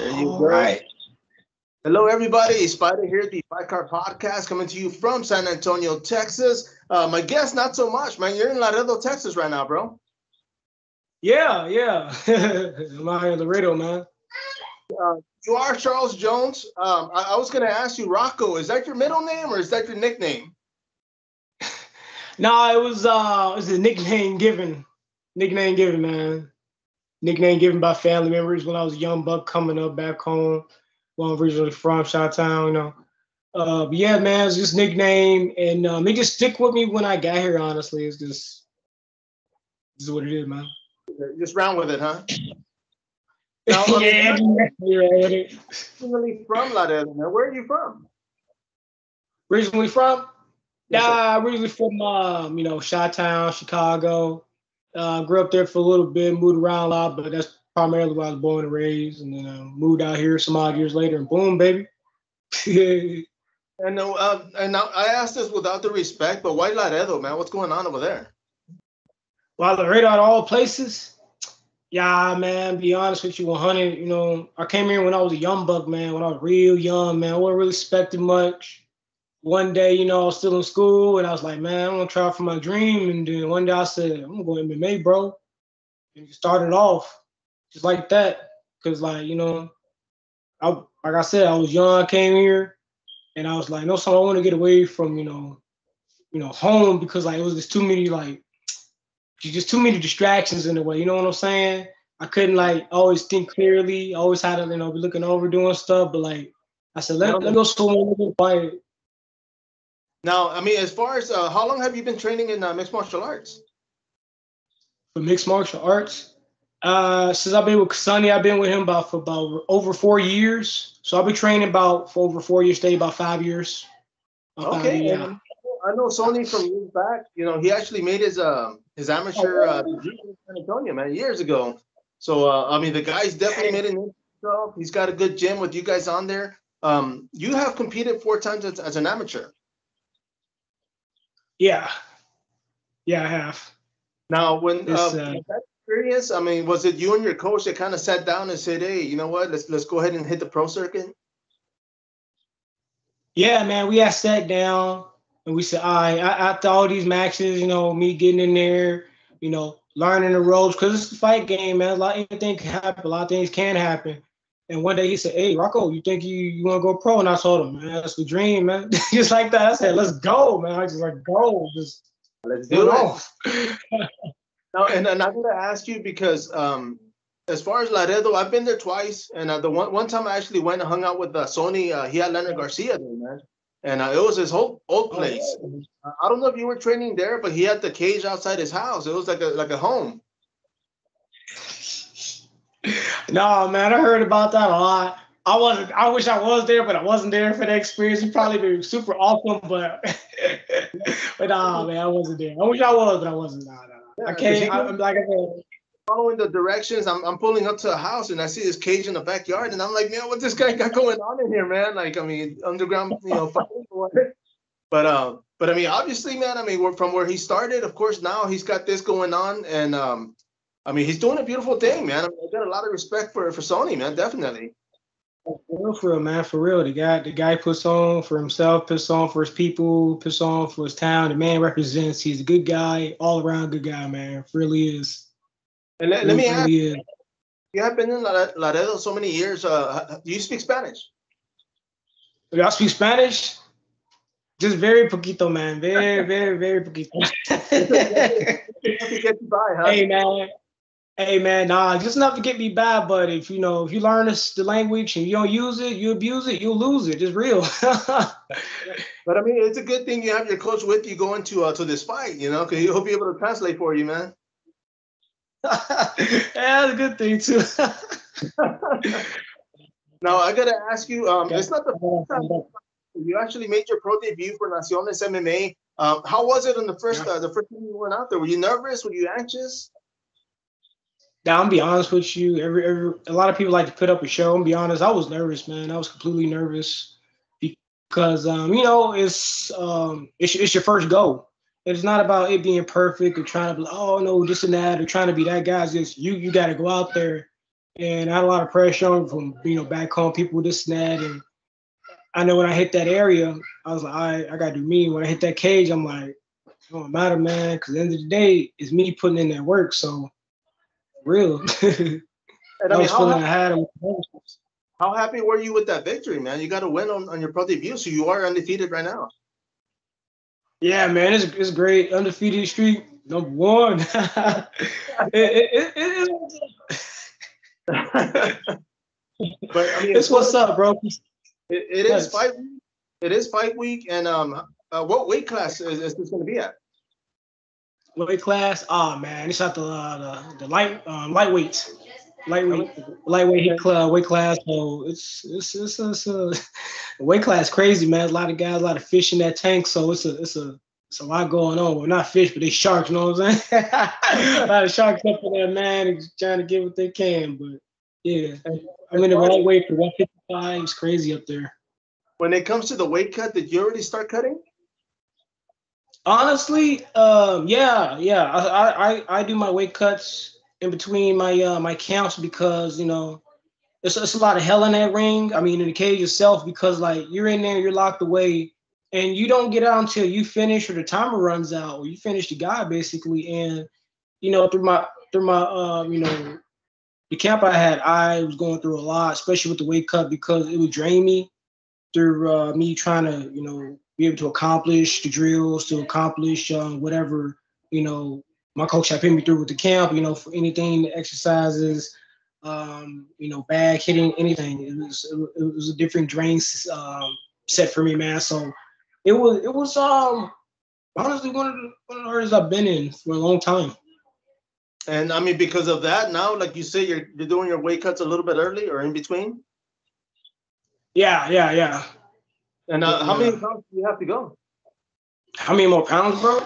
There you All go. Right. Hello, everybody. Spider here, the Fight Card Podcast, coming to you from San Antonio, Texas. Uh, my guest, not so much, man. You're in Laredo, Texas, right now, bro. Yeah, yeah. I'm out here in Laredo, man. Uh, you are Charles Jones. Um, I, I was going to ask you, Rocko. Is that your middle name or is that your nickname? no, it was uh, it was a nickname given. Nickname given, man nickname given by family members when I was a young buck coming up back home. Well, I'm originally from Chi-Town, you know. Uh, but yeah, man, it's just nickname, and um, it just stick with me when I got here. Honestly, it's just this is what it is, man. Just round with it, huh? Now, yeah, yeah. Originally from man. Where are you from? Originally from? Yeah, originally from um, you know, Chi-Town, Chicago. Uh, grew up there for a little bit, moved around a lot, but that's primarily where I was born and raised. And then uh, moved out here some odd years later, and boom, baby. and uh, and now I asked this without the respect, but why Laredo, man? What's going on over there? Well, Laredo out of all places. Yeah, man. Be honest with you, 100. You know, I came here when I was a young buck, man. When I was real young, man. I wasn't really expecting much one day, you know, I was still in school and I was like, man, I'm gonna try for my dream. And then one day I said, I'm going to MMA, bro. And you started off just like that. Cause like, you know, I like I said, I was young, I came here and I was like, no, so I want to get away from, you know, you know, home because like it was just too many like just too many distractions in the way. You know what I'm saying? I couldn't like always think clearly. I always had to, you know, be looking over doing stuff. But like I said, let, let me go somewhere quiet now, I mean, as far as uh, how long have you been training in uh, mixed martial arts? For mixed martial arts, uh, since I've been with Sonny, I've been with him about for about over four years. So I've been training about for over four years, stay about five years. okay, yeah. I know Sonny from years back. You know, he actually made his uh, his amateur uh, in San Antonio, man, years ago. So uh, I mean, the guy's definitely made an himself. He's got a good gym with you guys on there. Um, you have competed four times as, as an amateur. Yeah, yeah, I have. Now, when uh, uh, that experience, I mean, was it you and your coach that kind of sat down and said, "Hey, you know what? Let's let's go ahead and hit the pro circuit." Yeah, man, we had sat down and we said, "All right, after all these matches, you know, me getting in there, you know, learning the ropes, because it's a fight game, man. A lot of things can happen. A lot of things can happen." And one day he said, Hey, Rocko, you think you, you want to go pro? And I told him, Man, that's the dream, man. just like that. I said, Let's go, man. I just like, Go. Just let's do it. now, and, and I'm going to ask you because um, as far as Laredo, I've been there twice. And uh, the one, one time I actually went and hung out with uh, Sonny. Uh, he had Leonard Garcia there, man. And uh, it was his whole old place. Oh, yeah. I don't know if you were training there, but he had the cage outside his house. It was like a like a home no, man, I heard about that a lot. I wasn't. I wish I was there, but I wasn't there for the experience. It'd probably be super awesome, but but nah, man, I wasn't there. I wish I was, but I wasn't. Nah, nah. Yeah, I can't. I, am like I said. Following the directions, I'm, I'm pulling up to a house and I see this cage in the backyard, and I'm like, man, what this guy got going on in here, man? Like, I mean, underground, you know, but uh, but I mean, obviously, man, I mean, from where he started, of course, now he's got this going on, and um, I mean, he's doing a beautiful thing, man. I, mean, I got a lot of respect for for Sonny, man. Definitely. For real, for real, man. For real, the guy, the guy puts on for himself, puts on for his people, puts on for his town. The man represents. He's a good guy, all around good guy, man. Really is. And let, really, let me ask. Really is. You have been in Laredo so many years. Uh, do you speak Spanish? Do I speak Spanish? Just very poquito, man. Very, very, very poquito. hey, man. Hey man, nah, just enough to get me by. But if you know, if you learn this, the language and you don't use it, you abuse it, you'll lose it. It's real. but I mean, it's a good thing you have your coach with you going to uh, to this fight. You know, because he'll be able to translate for you, man. yeah, that's a good thing too. now I gotta ask you. Um, okay. it's not the first time you actually made your pro debut for Naciones MMA. Um, how was it in the first uh, the first time you went out there? Were you nervous? Were you anxious? Now, I'm be honest with you. Every, every a lot of people like to put up a show. I'm be honest. I was nervous, man. I was completely nervous because um, you know it's um it's, it's your first go. It's not about it being perfect or trying to be oh no this and that or trying to be that guy. It's just you you got to go out there and I had a lot of pressure from you know back home, people this and that, and I know when I hit that area, I was like, I I gotta do me. When I hit that cage, I'm like, it don't matter, man, because at the end of the day, it's me putting in that work. So real. and I, mean, was feeling I had. How happy were you with that victory, man? You got to win on, on your pro debut, so you are undefeated right now. Yeah, man, it's it's great. Undefeated streak, number one. it, it, it, but I mean, it's what's up, bro. It, it is fight. Week. It is fight week, and um, uh, what weight class is, is this going to be at? Weight class? Oh man, it's at the uh, the, the light um, lightweight lightweight lightweight club weight class. So it's it's it's, it's a weight class crazy man. A lot of guys, a lot of fish in that tank. So it's a it's a it's a lot going on. Well, not fish, but they sharks. You know what I'm saying? a lot of sharks up in there, man, trying to get what they can. But yeah, I'm in the right weight for 155. It's crazy up there. When it comes to the weight cut, did you already start cutting? Honestly, um, yeah, yeah. I, I I do my weight cuts in between my uh, my counts because you know it's, it's a lot of hell in that ring. I mean, in the cage itself because like you're in there, you're locked away, and you don't get out until you finish or the timer runs out or you finish the guy basically. And you know through my through my um, you know the camp I had, I was going through a lot, especially with the weight cut because it would drain me through uh, me trying to you know be able to accomplish the drills, to accomplish uh, whatever you know my coach had put me through with the camp, you know, for anything, the exercises, um, you know, bag hitting, anything. It was it was a different drain um, set for me, man. So it was it was um honestly one of the one of the hardest I've been in for a long time. And I mean, because of that, now, like you say, you're you're doing your weight cuts a little bit early or in between. Yeah, yeah, yeah. And uh, how many pounds do you have to go? How many more pounds, bro?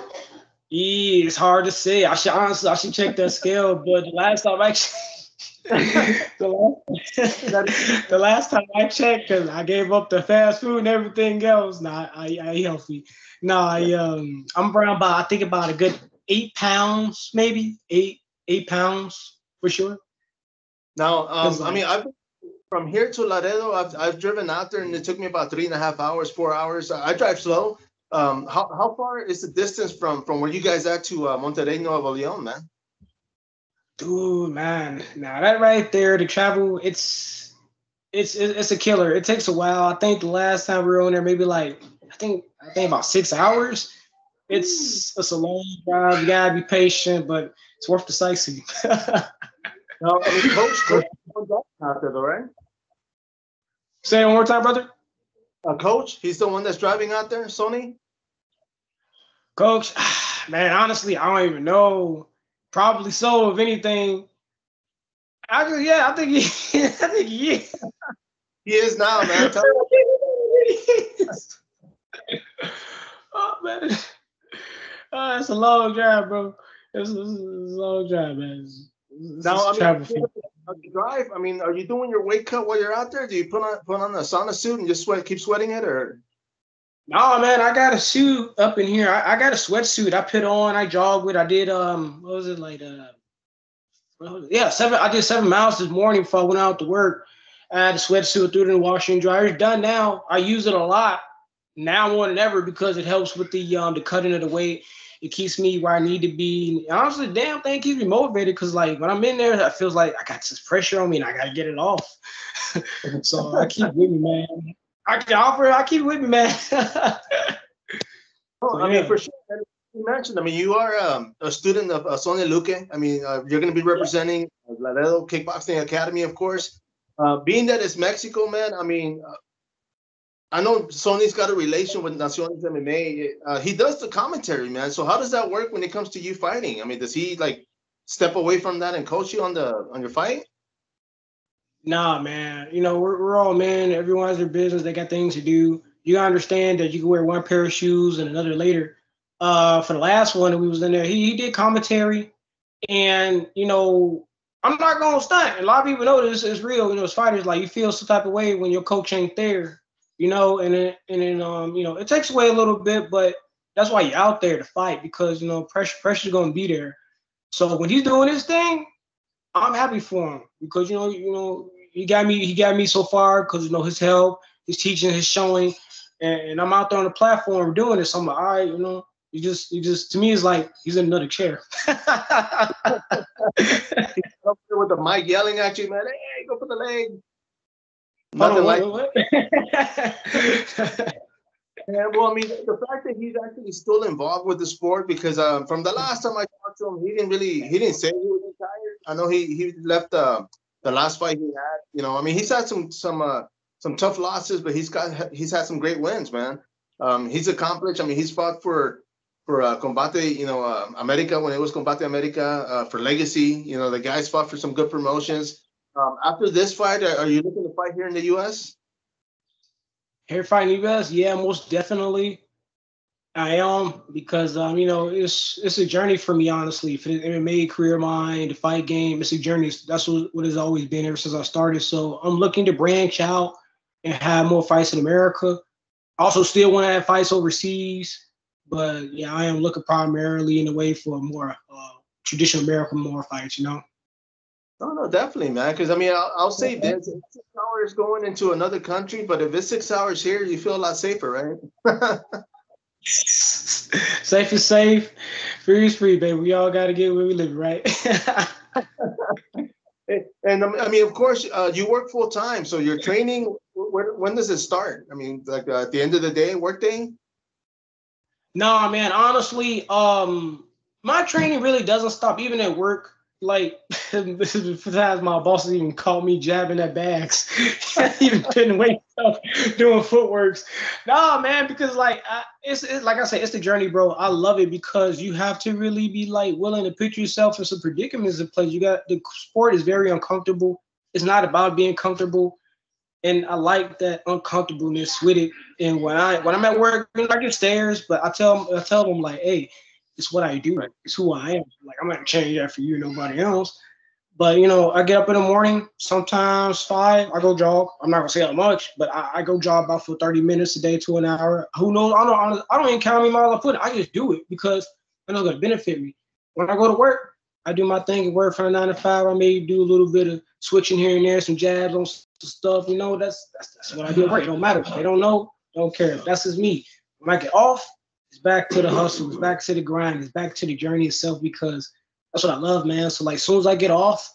Yeah, it's hard to say. I should honestly, I should check that scale. But the last time I checked, the, last, the last time I checked, because I gave up the fast food and everything else. Nah, I, I eat healthy. No, I um, I'm around about I think about a good eight pounds, maybe eight eight pounds for sure. Now, um, I mean, I've from here to Laredo, I've I've driven out there, and it took me about three and a half hours, four hours. I drive slow. Um, how, how far is the distance from from where you guys at to uh, Monterrey, Nuevo Leon, man? Dude, man, now that right there, to travel, it's it's it's a killer. It takes a while. I think the last time we were on there, maybe like I think I think about six hours. It's it's a long drive. You gotta be patient, but it's worth the sightseeing. no, I mean, coach, coach out there, though, right? Say it one more time, brother. A coach, he's the one that's driving out there, Sonny. Coach, man, honestly, I don't even know. Probably so, if anything. I yeah, I think he, I think he is. He is now, man. oh man, oh, it's a long drive, bro. It's, it's, it's a long drive, man. It's, it's now, I mean, drive. I mean, are you doing your weight cut while you're out there? Do you put on put on a sauna suit and just sweat, keep sweating it, or? No, man, I got a suit up in here. I, I got a sweatsuit I put on. I jog with. I did um, what was it like? Uh, yeah, seven. I did seven miles this morning before I went out to work. I had a sweatsuit, threw it in the washer and dryer. It's done now. I use it a lot now more than ever because it helps with the um the cutting of the weight. It keeps me where I need to be. And honestly, damn thing keeps me motivated because like when I'm in there, it feels like I got this pressure on me and I gotta get it off. so I keep with me, man. I can offer. I keep with me, man. well, so, I yeah. mean, for sure. You mentioned. I mean, you are um, a student of uh, Sonny Luque. I mean, uh, you're going to be representing Laredo Kickboxing Academy, of course. Uh, being that it's Mexico, man. I mean, uh, I know Sonny's got a relation with Naciones MMA. Uh, he does the commentary, man. So how does that work when it comes to you fighting? I mean, does he like step away from that and coach you on the on your fight? Nah, man. You know, we're, we're all men. Everyone has their business. They got things to do. You understand that you can wear one pair of shoes and another later. Uh, for the last one that we was in there, he, he did commentary, and you know, I'm not gonna stunt. A lot of people know this is real. You know, as fighters, like you feel some type of way when your coach ain't there. You know, and then and then um, you know, it takes away a little bit, but that's why you're out there to fight because you know pressure pressure's gonna be there. So when he's doing his thing, I'm happy for him because you know, you know, he got me, he got me so far because you know his help, his teaching, his showing, and, and, I'm out there on the platform doing this. So I'm like, all right, you know, you just, you just to me it's like he's in another chair. there with the mic yelling at you, man. Hey, go for the leg. Nothing like. Yeah, well, I mean, the fact that he's actually still involved with the sport because um, from the last time I talked to him, he didn't really he didn't say he was retired. I know he he left uh, the last fight he had. You know, I mean, he's had some some uh, some tough losses, but he's got he's had some great wins, man. Um, he's accomplished. I mean, he's fought for for uh, Combate, you know, uh, America when it was Combate America uh, for Legacy. You know, the guys fought for some good promotions. Um, after this fight, are you looking to fight here in the U.S.? Here fighting U.S. Yeah, most definitely. I am because um, you know it's it's a journey for me honestly for the MMA career mine the fight game it's a journey that's what, what it's always been ever since I started so I'm looking to branch out and have more fights in America also still want to have fights overseas but yeah, I am looking primarily in a way for more uh, traditional American more fights. You know. No, definitely, man. Because I mean, I'll, I'll say this: six hours going into another country, but if it's six hours here, you feel a lot safer, right? safe is safe, free is free, baby. We all got to get where we live, right? and I mean, of course, uh, you work full time, so your training. When, when does it start? I mean, like uh, at the end of the day, work day. No, man, honestly, um, my training really doesn't stop even at work. Like times my bosses even called me jabbing at bags, even putting weight up, doing footworks. No, man, because like I, it's, it's like I said, it's the journey, bro. I love it because you have to really be like willing to put yourself in some predicaments in place. You got the sport is very uncomfortable. It's not about being comfortable and I like that uncomfortableness with it. And when I when I'm at work, I get stares, but I tell I tell them like, hey, it's what I do. It's who I am. Like I'm not gonna change that for you, nobody else. But you know, I get up in the morning, sometimes five. I go jog. I'm not gonna say how much, but I, I go jog about for 30 minutes a day to an hour. Who knows? I don't. I don't even count many miles I put. I just do it because I know it's gonna benefit me. When I go to work, I do my thing and work from nine to five. I may do a little bit of switching here and there, some jabs on stuff. You know, that's that's, that's what I do. It don't matter. They don't know. Don't care. That's just me. When I get off, it's back to the hustle. It's back to the grind. It's back to the journey itself because that's what I love, man. So like, as soon as I get off,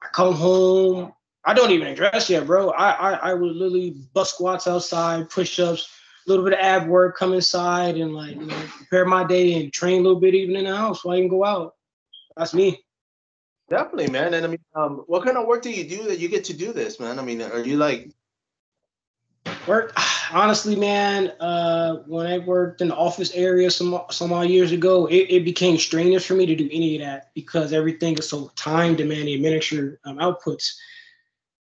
I come home. I don't even dress yet, bro. I I, I would literally bust squats outside, push ups, a little bit of ab work, come inside and like you know prepare my day and train a little bit even in the house so I can go out. That's me. Definitely, man. And I mean, um, what kind of work do you do that you get to do this, man? I mean, are you like work? Honestly, man, uh, when I worked in the office area some some odd years ago, it, it became strenuous for me to do any of that because everything is so time demanding, and miniature um, outputs.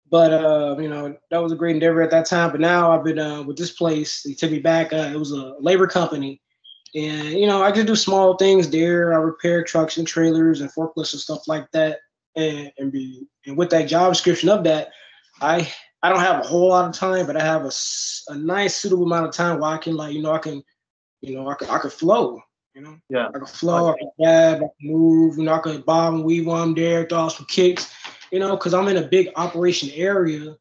But uh, you know, that was a great endeavor at that time. But now I've been uh, with this place. They took me back. Uh, it was a labor company and you know, I just do small things there. I repair trucks and trailers and forklifts and stuff like that. And and be and with that job description of that, I I don't have a whole lot of time, but I have a, a nice suitable amount of time where I can like you know I can you know I can I can flow. You know, yeah, I can flow, I can grab, I can move, you know, I can bob and weave while I'm there, throw some kicks, you know, because I'm in a big operation area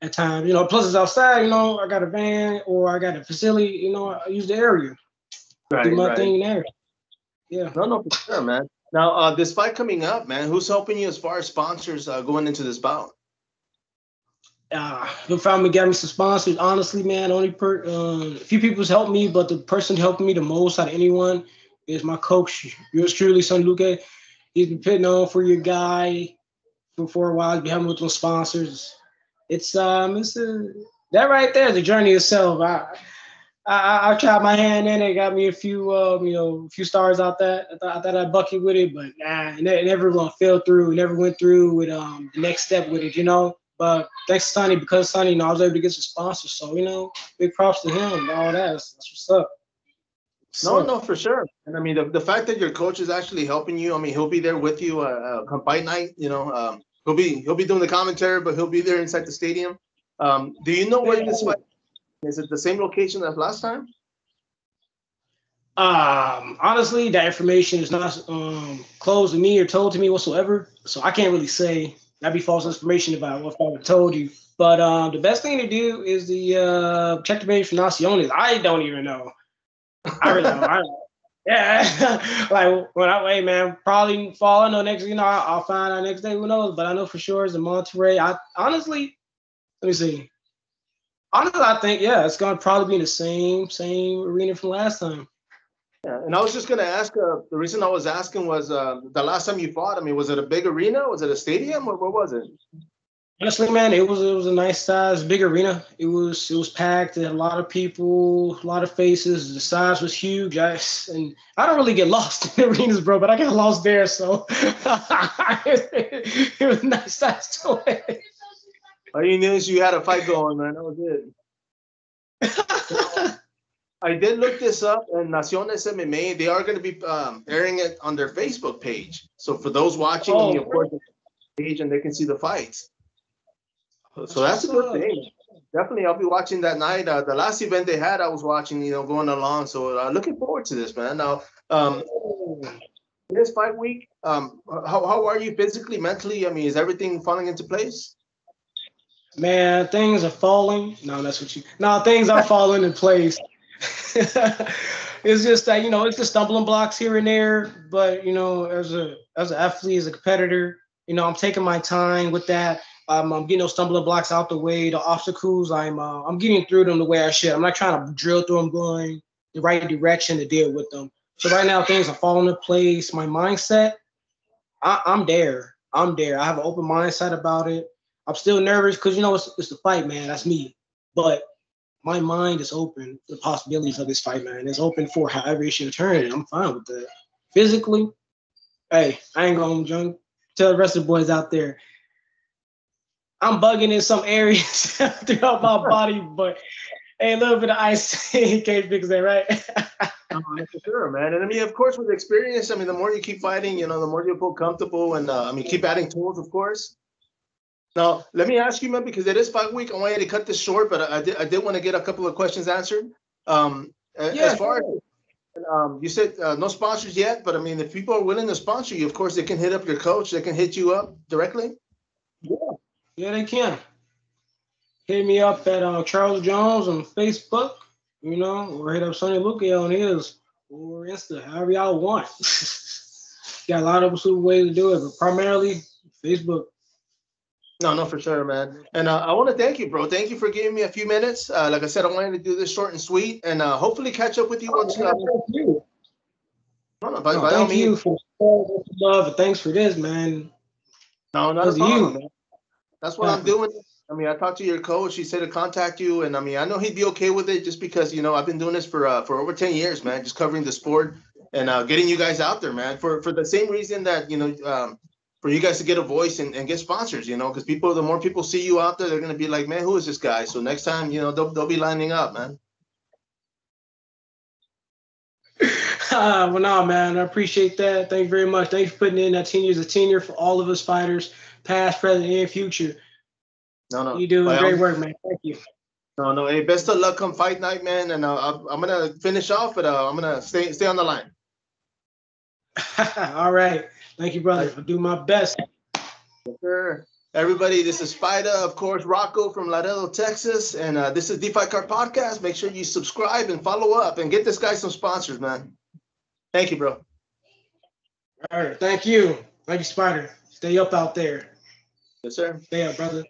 at times. You know, plus it's outside. You know, I got a van or I got a facility. You know, I use the area right, do my right. thing there. Yeah. No, no, for sure, man. Now, uh, this fight coming up, man, who's helping you as far as sponsors uh, going into this bout? Uh, found me, got me some sponsors. Honestly, man, only per uh, a few people's helped me, but the person helping me the most out of anyone is my coach, yours truly, Son Luque. He's been putting on for your guy for, for a while. He's been helping with those sponsors. It's um, it's a, that right there, the journey itself. I I, I, tried my hand in it, got me a few, um, you know, a few stars out that. I thought, I'd bucket with it, but nah, it, never gonna fell through. Never went through with um the next step with it, you know. But thanks to Sonny, because Sonny, you know, I was able to get some sponsors. So you know, big props to him and all that. That's, that's what's up. no, no, for sure. And I mean, the, the fact that your coach is actually helping you. I mean, he'll be there with you uh, uh fight night. You know, um, he'll be he'll be doing the commentary, but he'll be there inside the stadium. Um, do you know where this fight is it the same location as last time? Um, honestly, that information is not um, closed to me or told to me whatsoever, so I can't really say that'd be false information if I if I told you. But um, the best thing to do is the uh, check the page for Naciones. I don't even know. I really don't. I, yeah, like when I wait, man, probably fall. I know next, you know, I'll, I'll find out next day. Who knows? But I know for sure it's in Monterrey. I honestly, let me see. Honestly, I think yeah, it's gonna probably be in the same same arena from last time. Yeah, and I was just gonna ask. Uh, the reason I was asking was uh, the last time you fought. I mean, was it a big arena? Was it a stadium, or what was it? Honestly, man, it was it was a nice size, big arena. It was it was packed. It had a lot of people, a lot of faces. The size was huge. I and I don't really get lost in arenas, bro, but I got lost there. So it was a nice size to it. All you knew is you had a fight going, man. That was it. I did look this up, and Naciones MMA, they are going to be um, airing it on their Facebook page. So for those watching, oh, of course, page and they can see the fights. So that's a good thing. Definitely, I'll be watching that night. Uh, the last event they had, I was watching, you know, going along. So uh, looking forward to this, man. Now, um, this fight week, um, how, how are you physically, mentally? I mean, is everything falling into place? Man, things are falling. No, that's what you. No, things are falling in place. it's just that you know it's the stumbling blocks here and there, but you know, as a as an athlete, as a competitor, you know, I'm taking my time with that. Um, I'm getting those stumbling blocks out the way, the obstacles. I'm uh, I'm getting through them the way I should. I'm not trying to drill through them, going the right direction to deal with them. So right now things are falling into place. My mindset, I, am there. I'm there. I have an open mindset about it. I'm still nervous because you know it's, it's the fight, man. That's me. But my mind is open to the possibilities of this fight, man. It's open for however it should turn. I'm fine with that. Physically, hey, I ain't gonna jump. Tell the rest of the boys out there, I'm bugging in some areas throughout my body, but hey, a little bit of ice can't fix that, right? for sure, man. And I mean, of course, with experience, I mean, the more you keep fighting, you know, the more you feel comfortable, and uh, I mean, keep adding tools, of course. Now, let me ask you, man, because it is fight week. I want you to cut this short, but I did, I did want to get a couple of questions answered. Um, yeah, as far as um, you said uh, no sponsors yet, but I mean, if people are willing to sponsor you, of course, they can hit up your coach. They can hit you up directly. Yeah, yeah, they can. Hit me up at uh, Charles Jones on Facebook, you know, or hit up Sonny Luque on his or Insta, however y'all want. Got a lot of super ways to do it, but primarily Facebook. No, no, for sure, man. And uh, I want to thank you, bro. Thank you for giving me a few minutes. Uh, like I said, I wanted to do this short and sweet, and uh, hopefully catch up with you once. Uh, thank you. No, no, by, no, by thank you for love. Thanks for this, man. No, not a problem, you. man. That's what I'm doing. I mean, I talked to your coach. He said to contact you, and I mean, I know he'd be okay with it, just because you know I've been doing this for uh, for over ten years, man. Just covering the sport and uh, getting you guys out there, man. For for the same reason that you know, um, for you guys to get a voice and, and get sponsors, you know, because people, the more people see you out there, they're gonna be like, man, who is this guy? So next time, you know, they'll they'll be lining up, man. Uh, well, no, man, I appreciate that. Thank you very much. Thanks for putting in that 10 years of tenure for all of us fighters past, present, and future. No, no. You're doing great work, man. Thank you. No, no. Hey, best of luck come fight night, man. And uh, I'm gonna finish off, but uh, I'm gonna stay stay on the line. All right. Thank you, brother. I'll do my best. Sure. Everybody, this is Spider, of course, Rocko from Laredo, Texas, and uh, this is the Fight Card Podcast. Make sure you subscribe and follow up and get this guy some sponsors, man. Thank you, bro. All right. Thank you. Thank you, Spider. Stay up out there. Yes, sir. Stay up, brother.